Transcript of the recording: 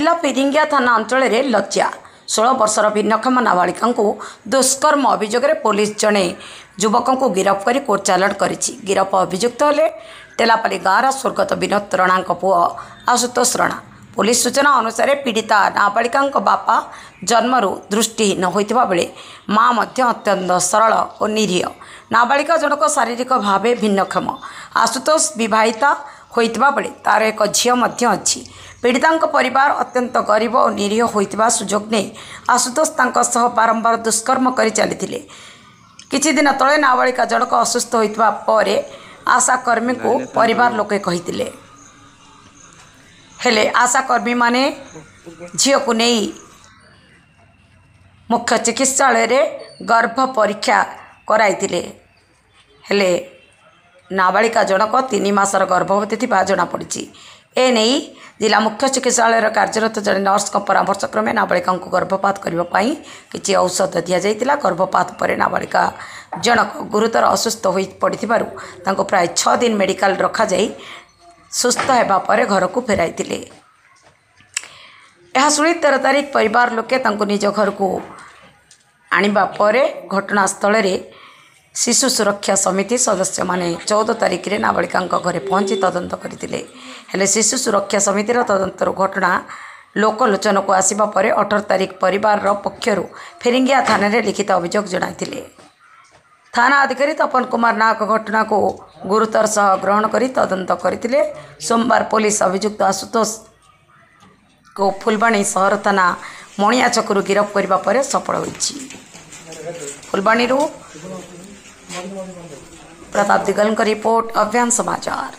ଜିଲ୍ଲା ପିରିଙ୍ଗିଆ ଥାନା ଅଞ୍ଚଳରେ ଲଜ୍ଜା। ଷୋହଳ ବର୍ଷର ଭିନ୍ନକ୍ଷମ ନାବାଳିକାଙ୍କୁ ଦୁଷ୍କର୍ମ ଅଭିଯୋଗରେ ପୋଲିସ ଜଣେ ଯୁବକଙ୍କୁ ଗିରଫ କରି କୋର୍ଟ ଚାଲାଣ କରିଛି। ଗିରଫ ଅଭିଯୁକ୍ତ ହେଲେ ଟେଲାପାଲି ଗାଁର ସ୍ୱର୍ଗତ ବିନୋଦ ରଣାଙ୍କ ପୁଅ ଆଶୁତୋଷ ରଣା। ପୋଲିସ ସୂଚନା ଅନୁସାରେ ପୀଡ଼ିତା ନାବାଳିକାଙ୍କ ବାପା ଜନ୍ମରୁ ଦୃଷ୍ଟିହୀନ ହୋଇଥିବା ବେଳେ ମା ମଧ୍ୟ ଅତ୍ୟନ୍ତ ସରଳ ଓ ନିରୀହ। ନାବାଳିକା ଜଣକ ଶାରୀରିକ ଭାବେ ଭିନ୍ନକ୍ଷମ। ଆଶୁତୋଷ ବିବାହିତା ହୋଇଥିବା ବେଳେ ତା'ର ଏକ ଝିଅ ମଧ୍ୟ ଅଛି। ପୀଡ଼ିତାଙ୍କ ପରିବାର ଅତ୍ୟନ୍ତ ଗରିବ ଓ ନିରୀହ ହୋଇଥିବା ସୁଯୋଗ ନେଇ ଆଶୁତୋଷ ତାଙ୍କ ସହ ବାରମ୍ବାର ଦୁଷ୍କର୍ମ କରି ଚାଲିଥିଲେ। କିଛି ଦିନ ତଳେ ନାବାଳିକା ଜଣକ ଅସୁସ୍ଥ ହୋଇଥିବା ପରେ ଆଶା କର୍ମୀଙ୍କୁ ପରିବାର ଲୋକେ କହିଥିଲେ। ହେଲେ ଆଶା କର୍ମୀମାନେ ଝିଅକୁ ନେଇ ମୁଖ୍ୟ ଚିକିତ୍ସାଳୟରେ ଗର୍ଭ ପରୀକ୍ଷା କରାଇଥିଲେ। ହେଲେ ନାବାଳିକା ଜଣକ ତିନି ମାସର ଗର୍ଭବତୀ ଥିବା ଜଣାପଡ଼ିଛି। ଏ ନେଇ ଜିଲ୍ଲା ମୁଖ୍ୟ ଚିକିତ୍ସାଳୟରେ କାର୍ଯ୍ୟରତ ଜଣେ ନର୍ସଙ୍କ ପରାମର୍ଶ କ୍ରମେ ନାବାଳିକାଙ୍କୁ ଗର୍ଭପାତ କରିବା ପାଇଁ କିଛି ଔଷଧ ଦିଆଯାଇଥିଲା। ଗର୍ଭପାତ ପରେ ନାବାଳିକା ଜଣକ ଗୁରୁତର ଅସୁସ୍ଥ ହୋଇ ପଡ଼ିଥିବାରୁ ତାଙ୍କୁ ପ୍ରାୟ ଛଅ ଦିନ ମେଡ଼ିକାଲ ରଖାଯାଇ ସୁସ୍ଥ ହେବା ପରେ ଘରକୁ ଫେରାଇଥିଲେ। ଏହା ଶୁଣି ତେର ତାରିଖ ପରିବାର ଲୋକେ ତାଙ୍କୁ ନିଜ ଘରକୁ ଆଣିବା ପରେ ଘଟଣାସ୍ଥଳରେ ଶିଶୁ ସୁରକ୍ଷା ସମିତି ସଦସ୍ୟମାନେ ଚଉଦ ତାରିଖରେ ନାବାଳିକାଙ୍କ ଘରେ ପହଞ୍ଚି ତଦନ୍ତ କରିଥିଲେ। ହେଲେ ଶିଶୁ ସୁରକ୍ଷା ସମିତିର ତଦନ୍ତରୁ ଘଟଣା ଲୋକଲୋଚନକୁ ଆସିବା ପରେ ଅଠର ତାରିଖ ପରିବାରର ପକ୍ଷରୁ ଫିରିଙ୍ଗିଆ ଥାନାରେ ଲିଖିତ ଅଭିଯୋଗ ଜଣାଇଥିଲେ। ଥାନା ଅଧିକାରୀ ତପନ କୁମାର ନାୟକ ଘଟଣାକୁ ଗୁରୁତର ସହ ଗ୍ରହଣ କରି ତଦନ୍ତ କରିଥିଲେ। ସୋମବାର ପୋଲିସ ଅଭିଯୁକ୍ତ ଆଶୁତୋଷକୁ ଫୁଲବାଣୀ ସହର ଥାନା ମଣିଆ ଛକରୁ ଗିରଫ କରିବା ପରେ ସଫଳ ହୋଇଛି। ଫୁଲବାଣୀରୁ प्रताप दिगल का रिपोर्ट अभियान समाचार।